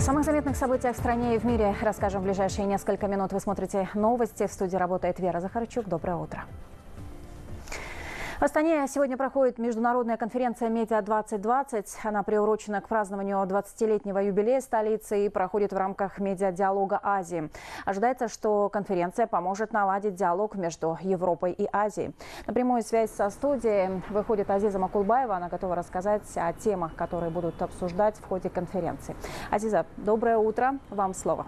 О самых заметных событиях в стране и в мире расскажем в ближайшие несколько минут. Вы смотрите новости. В студии работает Вера Захарчук. Доброе утро. В Астане сегодня проходит международная конференция «Медиа-2020». Она приурочена к празднованию 20-летнего юбилея столицы и проходит в рамках медиа-диалога Азии. Ожидается, что конференция поможет наладить диалог между Европой и Азией. На прямую связь со студией выходит Азиза Макулбаева. Она готова рассказать о темах, которые будут обсуждать в ходе конференции. Азиза, доброе утро. Вам слово.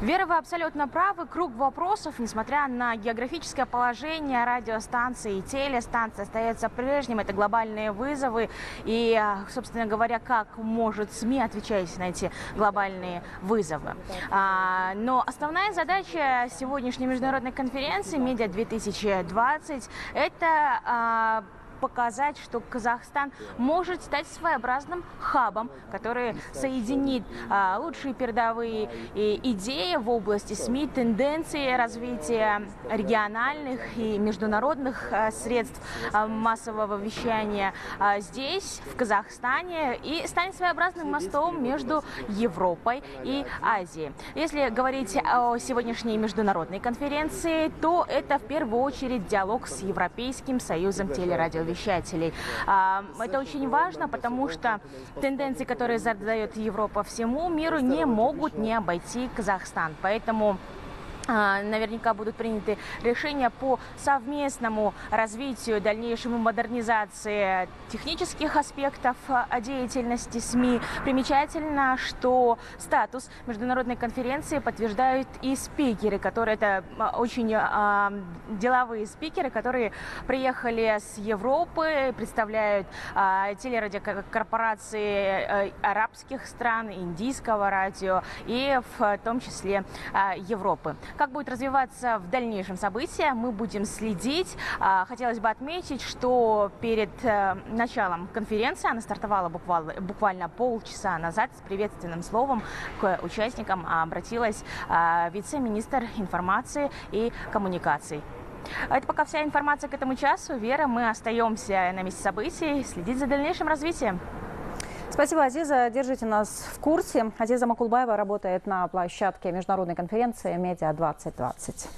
Вера, вы абсолютно правы. Круг вопросов, несмотря на географическое положение радиостанции и телестанции, остается прежним. Это глобальные вызовы. И, собственно говоря, как может СМИ отвечать на эти глобальные вызовы. А, но основная задача сегодняшней международной конференции «Медиа-2020» – это а, показать, что Казахстан может стать своеобразным хабом, который соединит а, лучшие передовые идеи в области СМИ, тенденции развития региональных и международных а, средств а, массового вещания а, здесь, в Казахстане, и станет своеобразным мостом между Европой и Азией. Если говорить о сегодняшней международной конференции, то это в первую очередь диалог с Европейским союзом телерадио вещателей. Это очень важно, потому что тенденции, которые задает Европа всему миру, не могут не обойти Казахстан. Поэтому а, наверняка будут приняты решения по совместному развитию, дальнейшему модернизации технических аспектов а, деятельности СМИ. Примечательно, что статус международной конференции подтверждают и спикеры, которые это а, очень деловые спикеры, которые приехали с Европы, представляют телерадиокорпорации арабских стран, индийского радио и в том числе Европы. Как будет развиваться в дальнейшем события, мы будем следить. А, хотелось бы отметить, что перед э, началом конференции она стартовала буквально, буквально полчаса назад с приветственным словом к участникам обратилась а, вице-министр информации и коммуникаций. Это пока вся информация к этому часу. Вера, мы остаемся на месте событий, следить за дальнейшим развитием. Спасибо, Азиза. Держите нас в курсе. Азиза Макулбаева работает на площадке международной конференции «Медиа-2020».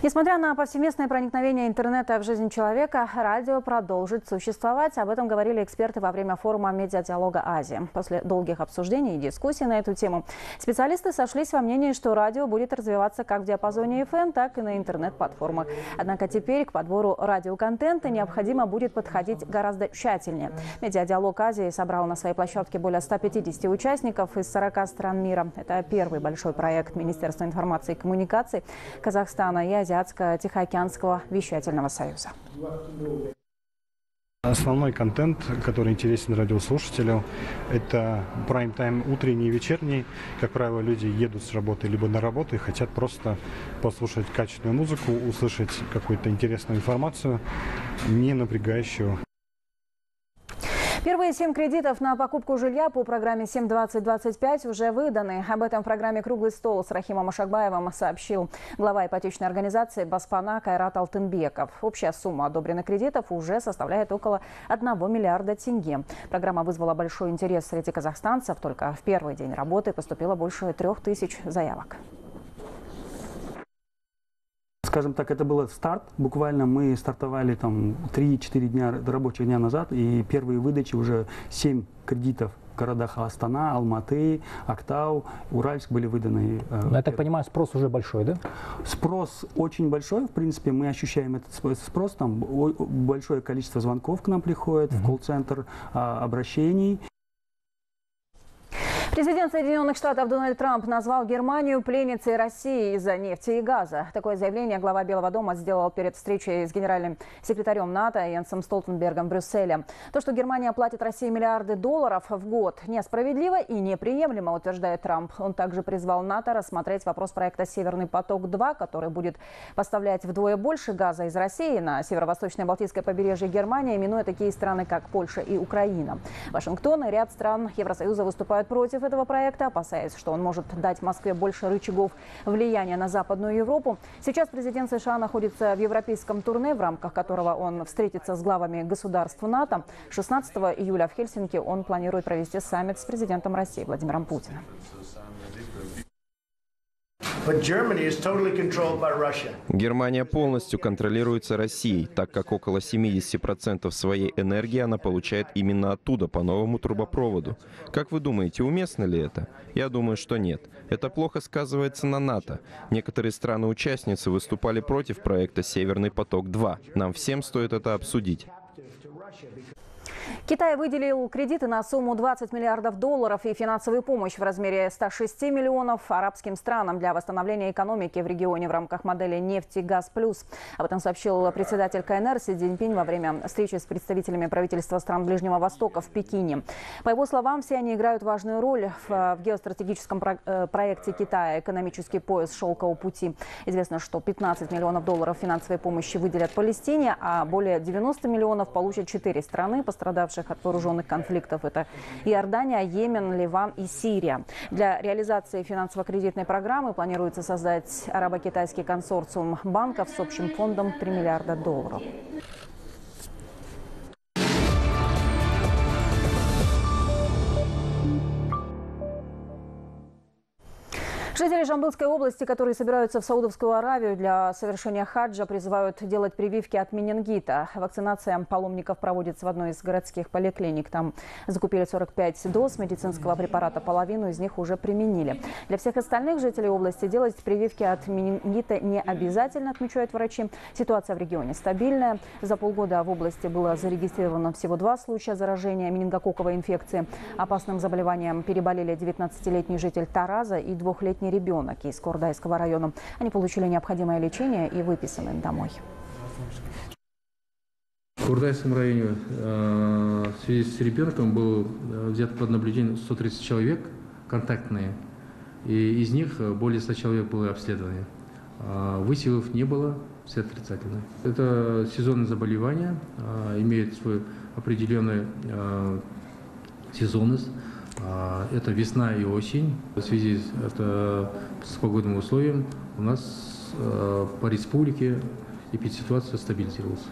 Несмотря на повсеместное проникновение интернета в жизнь человека, радио продолжит существовать. Об этом говорили эксперты во время форума «Медиадиалога Азии». После долгих обсуждений и дискуссий на эту тему специалисты сошлись во мнении, что радио будет развиваться как в диапазоне FM, так и на интернет-платформах. Однако теперь к подбору радиоконтента необходимо будет подходить гораздо тщательнее. «Медиадиалог Азии» собрал на своей площадке более 150 участников из 40 стран мира. Это первый большой проект Министерства информации и коммуникаций Казахстана и Азии Азиатско-Тихоокеанского вещательного союза. Основной контент, который интересен радиослушателю, это прайм-тайм утренний и вечерний. Как правило, люди едут с работы либо на работу и хотят просто послушать качественную музыку, услышать какую-то интересную информацию, не напрягающую. Первые семь кредитов на покупку жилья по программе 72025 уже выданы. Об этом в программе «Круглый стол» с Рахимом Ашакбаевым сообщил глава ипотечной организации «Баспана» Кайрат Алтынбеков. Общая сумма одобренных кредитов уже составляет около 1 миллиарда тенге. Программа вызвала большой интерес среди казахстанцев. Только в первый день работы поступило больше трех тысяч заявок скажем так, это был старт. Буквально мы стартовали там 3-4 дня рабочих дня назад, и первые выдачи уже 7 кредитов в городах Астана, Алматы, Актау, Уральск были выданы. Э, Но, я так понимаю, спрос уже большой, да? Спрос очень большой, в принципе, мы ощущаем этот спрос, там большое количество звонков к нам приходит, угу. в колл-центр а, обращений. Президент Соединенных Штатов Дональд Трамп назвал Германию пленницей России из-за нефти и газа. Такое заявление глава Белого дома сделал перед встречей с генеральным секретарем НАТО Янсом Столтенбергом в Брюсселе. То, что Германия платит России миллиарды долларов в год, несправедливо и неприемлемо, утверждает Трамп. Он также призвал НАТО рассмотреть вопрос проекта «Северный поток-2», который будет поставлять вдвое больше газа из России на северо-восточное Балтийское побережье Германии, минуя такие страны, как Польша и Украина. Вашингтон и ряд стран Евросоюза выступают против этого проекта, опасаясь, что он может дать Москве больше рычагов влияния на Западную Европу. Сейчас президент США находится в европейском турне, в рамках которого он встретится с главами государств НАТО. 16 июля в Хельсинки он планирует провести саммит с президентом России Владимиром Путиным. Германия полностью контролируется Россией, так как около 70% своей энергии она получает именно оттуда, по новому трубопроводу. Как вы думаете, уместно ли это? Я думаю, что нет. Это плохо сказывается на НАТО. Некоторые страны-участницы выступали против проекта «Северный поток-2». Нам всем стоит это обсудить. Китай выделил кредиты на сумму 20 миллиардов долларов и финансовую помощь в размере 106 миллионов арабским странам для восстановления экономики в регионе в рамках модели «Нефти Газ Плюс». Об этом сообщил председатель КНР Си Цзиньпинь во время встречи с представителями правительства стран Ближнего Востока в Пекине. По его словам, все они играют важную роль в, в геостратегическом про э, проекте Китая «Экономический пояс шелкового пути». Известно, что 15 миллионов долларов финансовой помощи выделят Палестине, а более 90 миллионов получат четыре страны, пострадавшие пострадавших от вооруженных конфликтов. Это Иордания, Йемен, Ливан и Сирия. Для реализации финансово-кредитной программы планируется создать арабо-китайский консорциум банков с общим фондом 3 миллиарда долларов. Жители Жамбылской области, которые собираются в Саудовскую Аравию для совершения хаджа, призывают делать прививки от менингита. Вакцинация паломников проводится в одной из городских поликлиник. Там закупили 45 доз медицинского препарата, половину из них уже применили. Для всех остальных жителей области делать прививки от менингита не обязательно, отмечают врачи. Ситуация в регионе стабильная. За полгода в области было зарегистрировано всего два случая заражения менингококковой инфекции. Опасным заболеванием переболели 19-летний житель Тараза и двухлетний пятилетний ребенок из Кордайского района. Они получили необходимое лечение и выписаны домой. В Курдайском районе э, в связи с ребенком был э, взят под наблюдение 130 человек контактные, и из них более 100 человек было обследованы. Э, высевов не было, все отрицательно. Это сезонное заболевание, имеет свою определенную сезонность. А, это весна и осень. В связи с, погодным условием у нас э, по республике эпидситуация стабилизировалась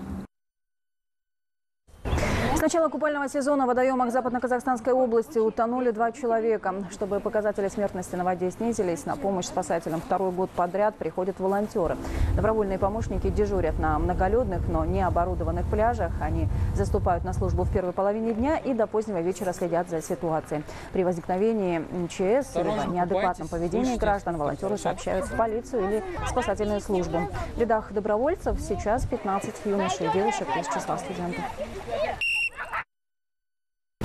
начала купального сезона в водоемах Западно-Казахстанской области утонули два человека. Чтобы показатели смертности на воде снизились, на помощь спасателям второй год подряд приходят волонтеры. Добровольные помощники дежурят на многолюдных, но не оборудованных пляжах. Они заступают на службу в первой половине дня и до позднего вечера следят за ситуацией. При возникновении МЧС или неадекватном поведении граждан волонтеры сообщают в полицию или спасательную службу. В рядах добровольцев сейчас 15 юношей и девушек из числа студентов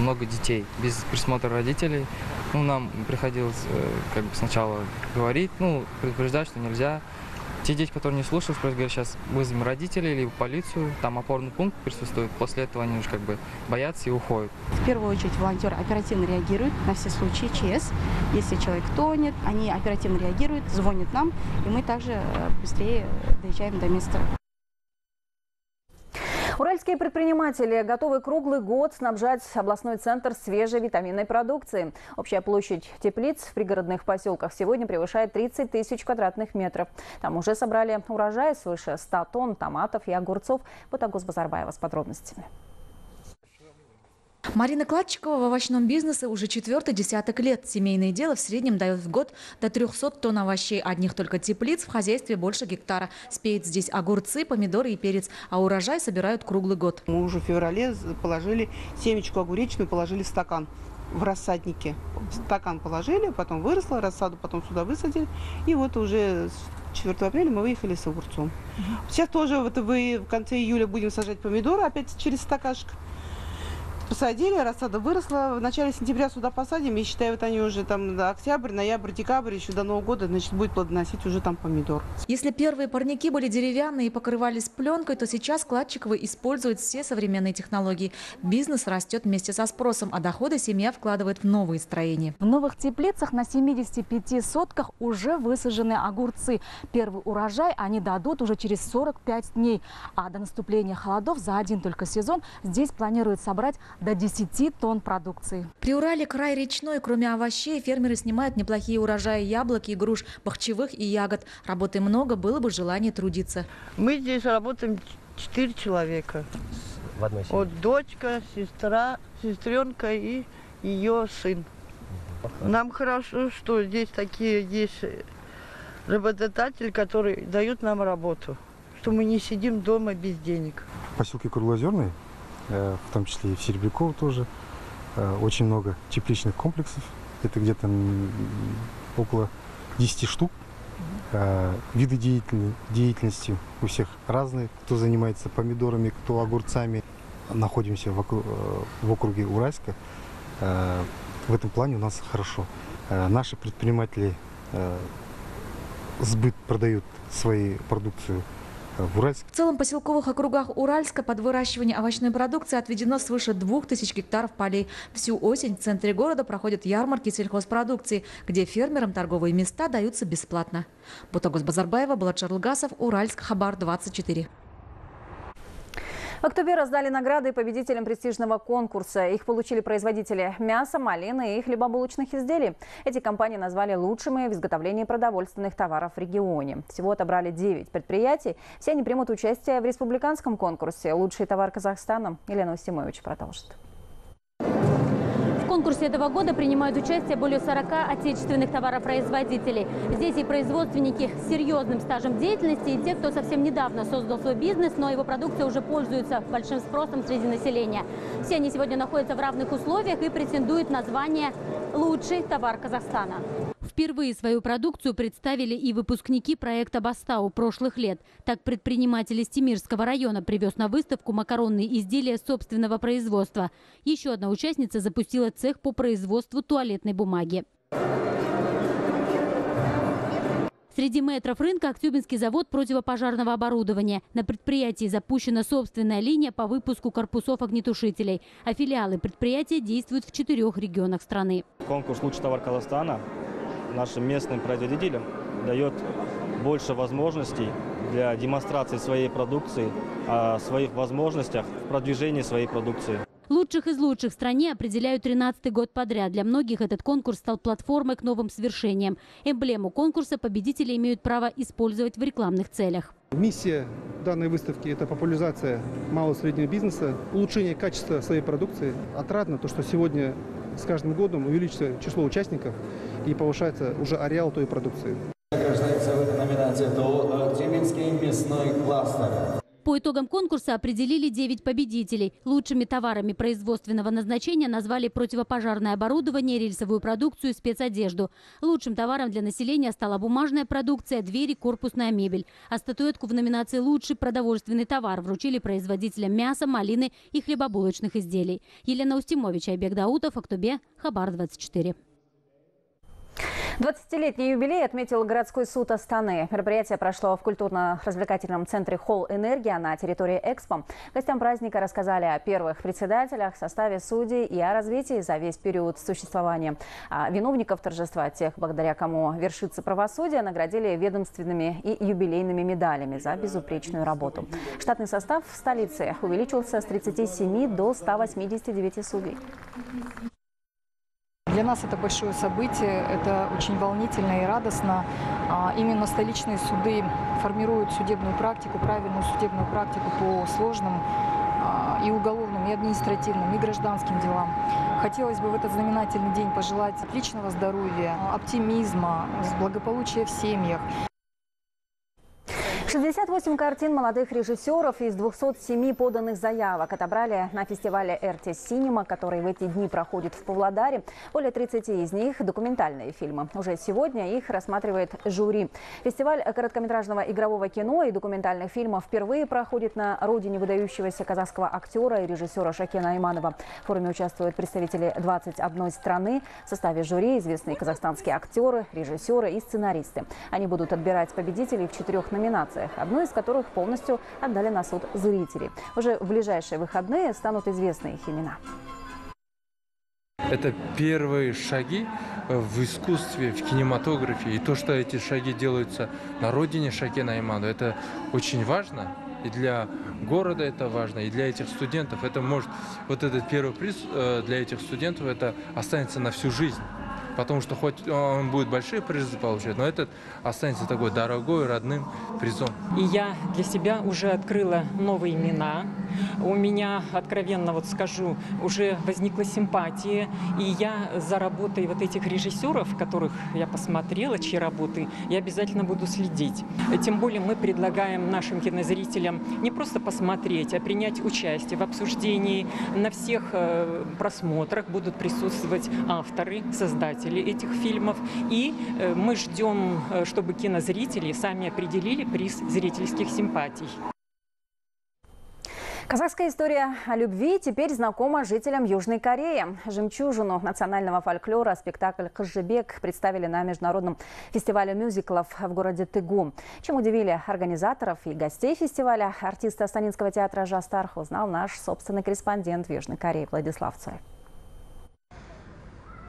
много детей без присмотра родителей. Ну, нам приходилось э, как бы сначала говорить, ну, предупреждать, что нельзя. Те дети, которые не слушают, просто говорят, сейчас вызовем родителей или полицию, там опорный пункт присутствует. После этого они уже как бы боятся и уходят. В первую очередь волонтеры оперативно реагируют на все случаи ЧС. Если человек тонет, они оперативно реагируют, звонят нам, и мы также э, быстрее доезжаем до места. Уральские предприниматели готовы круглый год снабжать областной центр свежей витаминной продукцией. Общая площадь теплиц в пригородных поселках сегодня превышает 30 тысяч квадратных метров. Там уже собрали урожай свыше 100 тонн томатов и огурцов. Бутагос Базарбаева с подробностями. Марина Кладчикова в овощном бизнесе уже четвертый десяток лет. Семейное дело в среднем дает в год до 300 тонн овощей. Одних только теплиц в хозяйстве больше гектара. Спеют здесь огурцы, помидоры и перец. А урожай собирают круглый год. Мы уже в феврале положили семечку огуречную, положили в стакан в рассаднике. Стакан положили, потом выросла, рассаду потом сюда высадили. И вот уже 4 апреля мы выехали с огурцом. Сейчас тоже вот вы в конце июля будем сажать помидоры опять через стакашек посадили, рассада выросла. В начале сентября сюда посадим. Я считаю, вот они уже там до октябрь, ноябрь, декабрь, еще до Нового года, значит, будет плодоносить уже там помидор. Если первые парники были деревянные и покрывались пленкой, то сейчас Кладчиковы используют все современные технологии. Бизнес растет вместе со спросом, а доходы семья вкладывает в новые строения. В новых теплицах на 75 сотках уже высажены огурцы. Первый урожай они дадут уже через 45 дней. А до наступления холодов за один только сезон здесь планируют собрать до 10 тонн продукции. При Урале край речной. Кроме овощей, фермеры снимают неплохие урожаи яблок и груш, бахчевых и ягод. Работы много, было бы желание трудиться. Мы здесь работаем четыре человека. В одной семье? Вот дочка, сестра, сестренка и ее сын. Нам хорошо, что здесь такие есть работодатели, которые дают нам работу, что мы не сидим дома без денег. В поселке Круглозерный, в том числе и в Серебряково тоже, э, очень много тепличных комплексов. Это где-то около 10 штук. Э, Виды деятельности у всех разные. Кто занимается помидорами, кто огурцами. Находимся в окру- э, в округе Уральска. Э, В этом плане у нас хорошо. Э, Наши предприниматели э, сбыт продают свои продукцию э, в Уральск. В целом поселковых округах Уральска под выращивание овощной продукции отведено свыше 2000 гектаров полей. Всю осень в центре города проходят ярмарки сельхозпродукции, где фермерам торговые места даются бесплатно. Бутагос Базарбаева, Булат Уральск, Хабар 24. В октябре раздали награды победителям престижного конкурса. Их получили производители мяса, малины и хлебобулочных изделий. Эти компании назвали лучшими в изготовлении продовольственных товаров в регионе. Всего отобрали 9 предприятий. Все они примут участие в республиканском конкурсе «Лучший товар Казахстана». Елена Устимович продолжит. Конкурсе этого года принимают участие более 40 отечественных товаропроизводителей. Здесь и производственники с серьезным стажем деятельности, и те, кто совсем недавно создал свой бизнес, но его продукция уже пользуется большим спросом среди населения. Все они сегодня находятся в равных условиях и претендуют на звание «Лучший товар Казахстана». Впервые свою продукцию представили и выпускники проекта «Бастау» прошлых лет. Так предприниматель из Тимирского района привез на выставку макаронные изделия собственного производства. Еще одна участница запустила цех по производству туалетной бумаги. Среди метров рынка Актюбинский завод противопожарного оборудования. На предприятии запущена собственная линия по выпуску корпусов огнетушителей. А филиалы предприятия действуют в четырех регионах страны. Конкурс «Лучший товар Казахстана» нашим местным производителям дает больше возможностей для демонстрации своей продукции, о своих возможностях в продвижении своей продукции. Лучших из лучших в стране определяют 13-й год подряд. Для многих этот конкурс стал платформой к новым свершениям. Эмблему конкурса победители имеют право использовать в рекламных целях. Миссия данной выставки – это популяризация малого и среднего бизнеса, улучшение качества своей продукции. Отрадно то, что сегодня с каждым годом увеличится число участников и повышается уже ареал той продукции. Награждается в этой номинации ТО «Тюменский мясной кластер». По итогам конкурса определили 9 победителей. Лучшими товарами производственного назначения назвали противопожарное оборудование, рельсовую продукцию спецодежду. Лучшим товаром для населения стала бумажная продукция, двери, корпусная мебель. А статуэтку в номинации «Лучший продовольственный товар» вручили производителям мяса, малины и хлебобулочных изделий. Елена Устимович, Айбек Даутов, Актубе, Хабар 24. 20-летний юбилей отметил городской суд Астаны. Мероприятие прошло в культурно-развлекательном центре «Холл Энергия» на территории Экспо. Гостям праздника рассказали о первых председателях, составе судей и о развитии за весь период существования. А виновников торжества, тех, благодаря кому вершится правосудие, наградили ведомственными и юбилейными медалями за безупречную работу. Штатный состав в столице увеличился с 37 до 189 судей. Для нас это большое событие, это очень волнительно и радостно. А, Именно столичные суды формируют судебную практику, правильную судебную практику по сложным а, и уголовным, и административным, и гражданским делам. Хотелось бы в этот знаменательный день пожелать личного здоровья, оптимизма, благополучия в семьях. 68 картин молодых режиссеров из 207 поданных заявок отобрали на фестивале «Эртис Синема», который в эти дни проходит в Павлодаре. Более 30 из них – документальные фильмы. Уже сегодня их рассматривает жюри. Фестиваль короткометражного игрового кино и документальных фильмов впервые проходит на родине выдающегося казахского актера и режиссера Шакена Айманова. В форуме участвуют представители 21 страны. В составе жюри известные казахстанские актеры, режиссеры и сценаристы. Они будут отбирать победителей в четырех номинациях одну из которых полностью отдали на суд зрители. Уже в ближайшие выходные станут известны их имена. Это первые шаги в искусстве, в кинематографе. И то, что эти шаги делаются на родине Шакена Айману, это очень важно. и для города это важно, и для этих студентов. Это может, вот этот первый приз э, для этих студентов, это останется на всю жизнь. Потому что хоть он будет большие призы получать, но этот останется такой дорогой, родным призом. И я для себя уже открыла новые имена. У меня, откровенно вот скажу, уже возникла симпатия. И я за работой вот этих режиссеров, которых я посмотрела, чьи работы, я обязательно буду следить. Тем более мы предлагаем нашим кинозрителям не просто посмотреть, а принять участие в обсуждении. На всех э, просмотрах будут присутствовать авторы, создатели этих фильмов. И э, мы ждем, э, чтобы кинозрители сами определили приз зрительских симпатий. Казахская история о любви теперь знакома жителям Южной Кореи. Жемчужину национального фольклора спектакль «Кыжебек» представили на международном фестивале мюзиклов в городе Тыгу. Чем удивили организаторов и гостей фестиваля, артиста Станинского театра «Жастар» узнал наш собственный корреспондент в Южной Корее Владислав Цой.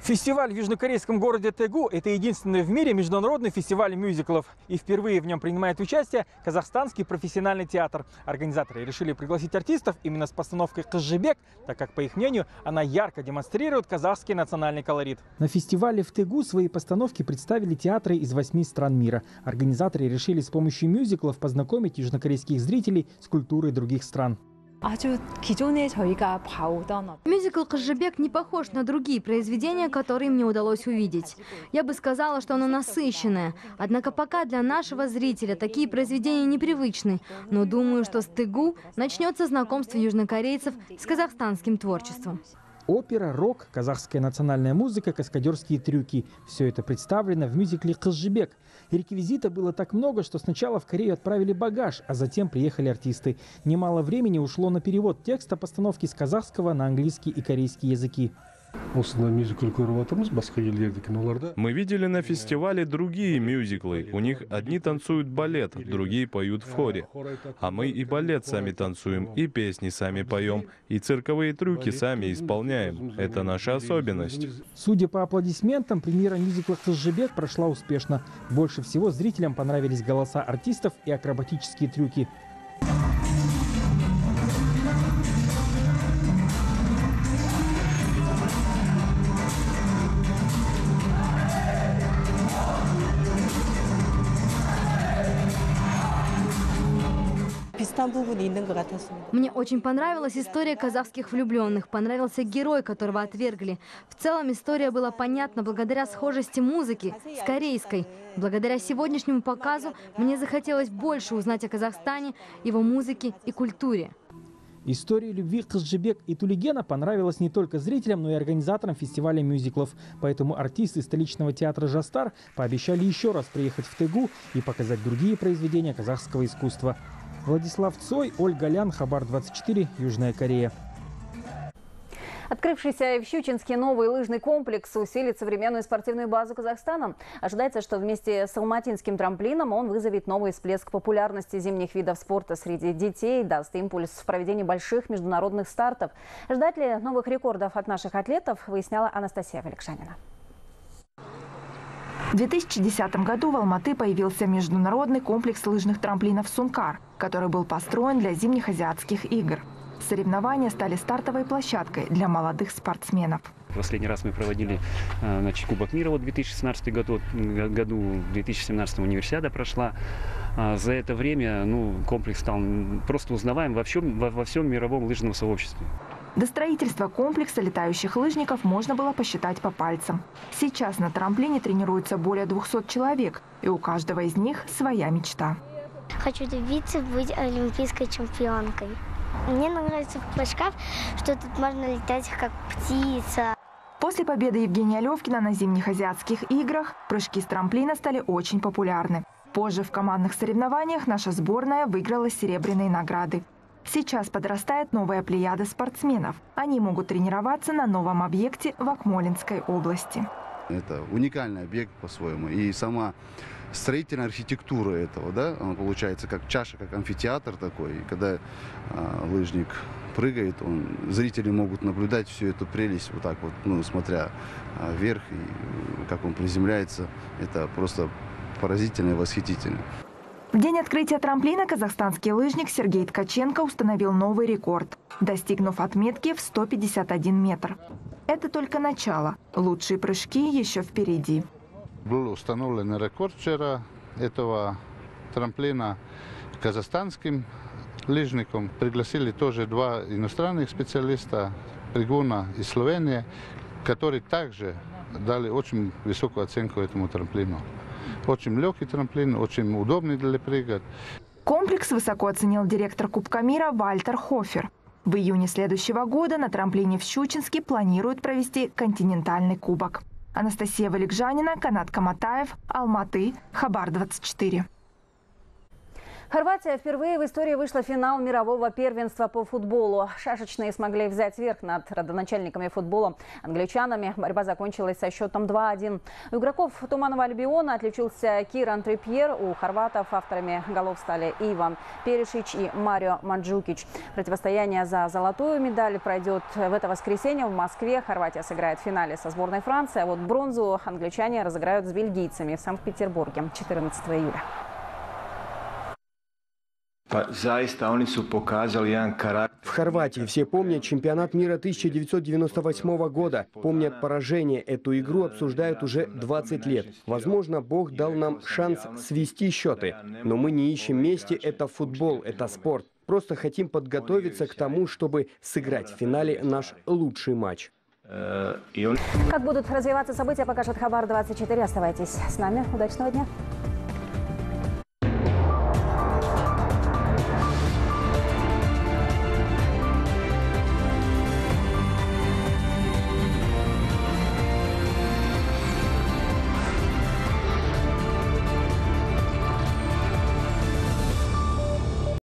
Фестиваль в южнокорейском городе Тегу – это единственный в мире международный фестиваль мюзиклов. И впервые в нем принимает участие Казахстанский профессиональный театр. Организаторы решили пригласить артистов именно с постановкой «Кызжебек», так как, по их мнению, она ярко демонстрирует казахский национальный колорит. На фестивале в Тегу свои постановки представили театры из восьми стран мира. Организаторы решили с помощью мюзиклов познакомить южнокорейских зрителей с культурой других стран. Мюзикл «Кожебек» не похож на другие произведения, которые мне удалось увидеть. Я бы сказала, что оно насыщенное. Однако пока для нашего зрителя такие произведения непривычны. Но думаю, что с Тыгу начнется знакомство южнокорейцев с казахстанским творчеством. Опера, рок, казахская национальная музыка, каскадерские трюки – все это представлено в мюзикле «Кызжебек». И реквизита было так много, что сначала в Корею отправили багаж, а затем приехали артисты. Немало времени ушло на перевод текста постановки с казахского на английский и корейский языки. Мы видели на фестивале другие мюзиклы. У них одни танцуют балет, другие поют в хоре. А мы и балет сами танцуем, и песни сами поем, и цирковые трюки сами исполняем. Это наша особенность. Судя по аплодисментам, премьера мюзикла «Кызжебек» прошла успешно. Больше всего зрителям понравились голоса артистов и акробатические трюки. Мне очень понравилась история казахских влюбленных. Понравился герой, которого отвергли. В целом история была понятна благодаря схожести музыки с корейской. Благодаря сегодняшнему показу мне захотелось больше узнать о Казахстане, его музыке и культуре. История любви Кызжебек и Тулигена понравилась не только зрителям, но и организаторам фестиваля мюзиклов. Поэтому артисты столичного театра «Жастар» пообещали еще раз приехать в Тегу и показать другие произведения казахского искусства. Владислав Цой, Ольга Лян, Хабар-24, Южная Корея. Открывшийся в Щучинске новый лыжный комплекс усилит современную спортивную базу Казахстана. Ожидается, что вместе с алматинским трамплином он вызовет новый всплеск популярности зимних видов спорта среди детей, даст импульс в проведении больших международных стартов. Ждать ли новых рекордов от наших атлетов, выясняла Анастасия Великшанина. В 2010 году в Алматы появился международный комплекс лыжных трамплинов «Сункар», который был построен для зимних азиатских игр. Соревнования стали стартовой площадкой для молодых спортсменов. Последний раз мы проводили э, значит, Кубок мира в 2016 году, году, в 2017 универсиада прошла. А за это время ну, комплекс стал просто узнаваем во всем, во, во всем мировом лыжном сообществе. До строительства комплекса летающих лыжников можно было посчитать по пальцам. Сейчас на трамплине тренируются более 200 человек, и у каждого из них своя мечта. Хочу добиться быть олимпийской чемпионкой. Мне нравится в прыжках, что тут можно летать как птица. После победы Евгения Левкина на зимних азиатских играх прыжки с трамплина стали очень популярны. Позже в командных соревнованиях наша сборная выиграла серебряные награды. Сейчас подрастает новая плеяда спортсменов. Они могут тренироваться на новом объекте в Акмолинской области. Это уникальный объект по-своему. И сама строительная архитектура этого, да, она получается как чаша, как амфитеатр такой. И когда э, лыжник прыгает, он, зрители могут наблюдать всю эту прелесть вот так вот, ну, смотря э, вверх и как он приземляется. Это просто поразительно и восхитительно. В день открытия трамплина казахстанский лыжник Сергей Ткаченко установил новый рекорд, достигнув отметки в 151 метр. Это только начало. Лучшие прыжки еще впереди. Был установлен рекорд вчера этого трамплина казахстанским лыжником. Пригласили тоже два иностранных специалиста, Пригуна из Словении, которые также дали очень высокую оценку этому трамплину. Очень легкий трамплин, очень удобный для прыгать. Комплекс высоко оценил директор Кубка мира Вальтер Хофер. В июне следующего года на трамплине в Щучинске планируют провести континентальный кубок. Анастасия Валикжанина, Канат Каматаев, Алматы, Хабар 24. Хорватия впервые в истории вышла в финал мирового первенства по футболу. Шашечные смогли взять верх над родоначальниками футбола англичанами. Борьба закончилась со счетом 2-1. У игроков Туманного Альбиона отличился Киран Трипьер. У хорватов авторами голов стали Иван Перешич и Марио Манджукич. Противостояние за золотую медаль пройдет в это воскресенье в Москве. Хорватия сыграет в финале со сборной Франции, а вот бронзу англичане разыграют с бельгийцами в Санкт-Петербурге 14 июля. В Хорватии все помнят чемпионат мира 1998 года, помнят поражение. Эту игру обсуждают уже 20 лет. Возможно, Бог дал нам шанс свести счеты. Но мы не ищем мести, это футбол, это спорт. Просто хотим подготовиться к тому, чтобы сыграть в финале наш лучший матч. Как будут развиваться события, покажет Хабар 24. Оставайтесь с нами. Удачного дня.